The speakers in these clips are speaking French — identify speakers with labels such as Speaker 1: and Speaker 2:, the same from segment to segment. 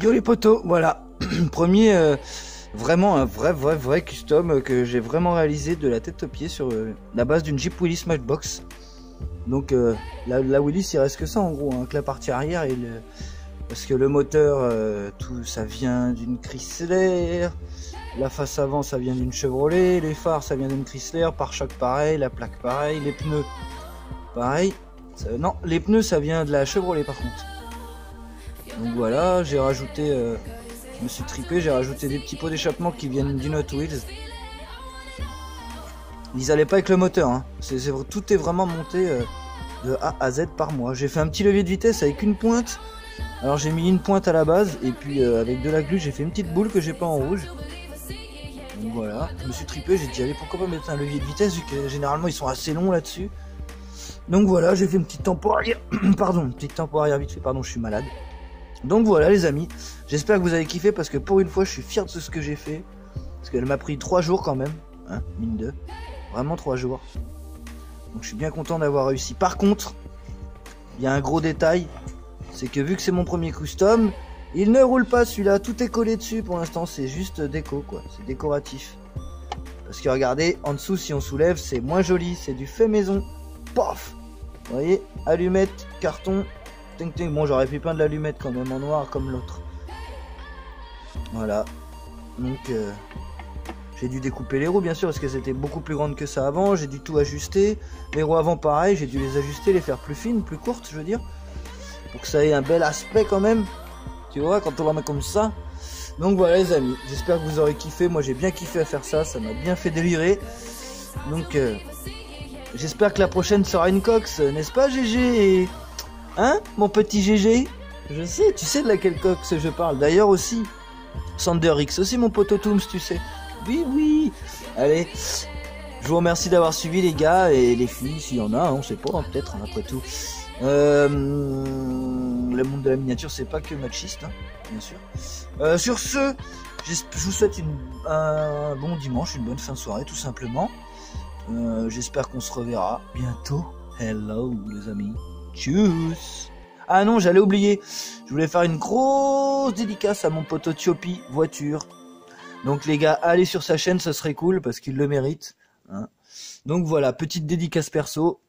Speaker 1: Yo les potos, voilà. Premier, euh, vraiment un vrai, vrai, vrai custom que j'ai vraiment réalisé de la tête aux pieds sur euh, la base d'une Jeep Willys Matchbox. Donc euh, la, la Willys, il reste que ça en gros, hein, que la partie arrière et le... Parce que le moteur, tout ça vient d'une Chrysler. La face avant, ça vient d'une Chevrolet. Les phares, ça vient d'une Chrysler. Pare-choc, pareil. La plaque, pareil. Les pneus, pareil. non, les pneus, ça vient de la Chevrolet par contre. Donc voilà, j'ai rajouté, euh, je me suis tripé, j'ai rajouté des petits pots d'échappement qui viennent d'une Hot Wheels. Ils allaient pas avec le moteur, hein. tout est vraiment monté euh, de A à Z par moi. J'ai fait un petit levier de vitesse avec une pointe. Alors j'ai mis une pointe à la base et puis euh, avec de la glu j'ai fait une petite boule que j'ai pas en rouge. Donc voilà, je me suis tripé, j'ai dit allez pourquoi pas mettre un levier de vitesse vu que généralement ils sont assez longs là-dessus. Donc voilà, j'ai fait une petite tempo arrière, pardon, une petite tempo arrière vite fait, pardon, je suis malade. Donc voilà les amis, j'espère que vous avez kiffé parce que pour une fois je suis fier de ce que j'ai fait. Parce qu'elle m'a pris 3 jours quand même, hein, mine de. Vraiment 3 jours. Donc je suis bien content d'avoir réussi. Par contre, il y a un gros détail, c'est que vu que c'est mon premier custom, il ne roule pas celui-là, tout est collé dessus pour l'instant, c'est juste déco quoi, c'est décoratif. Parce que regardez, en dessous si on soulève, c'est moins joli, c'est du fait maison. Pof Vous voyez, allumette, carton, Bon, j'aurais pu peindre l'allumette quand même en noir comme l'autre. Voilà. Donc, euh, j'ai dû découper les roues, bien sûr, parce qu'elles étaient beaucoup plus grandes que ça avant. J'ai dû tout ajuster. Les roues avant, pareil, j'ai dû les ajuster, les faire plus fines, plus courtes, je veux dire. Pour que ça ait un bel aspect quand même. Tu vois, quand on va mettre comme ça. Donc voilà les amis, j'espère que vous aurez kiffé. Moi j'ai bien kiffé à faire ça, ça m'a bien fait délirer. Donc euh, j'espère que la prochaine sera une cox, n'est-ce pas GG Hein, mon petit GG Je sais, tu sais de laquelle cox je parle. D'ailleurs aussi, Sander X aussi, mon pote Tooms, tu sais. Oui, oui. Allez, je vous remercie d'avoir suivi les gars et les filles, s'il y en a, on sait pas, hein, peut-être, hein, après tout. Euh, le monde de la miniature, c'est pas que machiste, hein, bien sûr. Euh, sur ce, je vous souhaite un bon dimanche, une bonne fin de soirée, tout simplement. Euh, j'espère qu'on se reverra bientôt. Hello, les amis. Tchuss Ah non, j'allais oublier. Je voulais faire une grosse dédicace à mon pote Tiopi voiture. Donc les gars, allez sur sa chaîne, ce serait cool parce qu'il le mérite. Hein. Donc voilà, petite dédicace perso.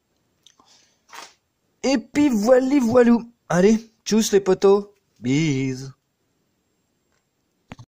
Speaker 1: Et puis voilà, voilou. Allez, tchuss les potos. Bise.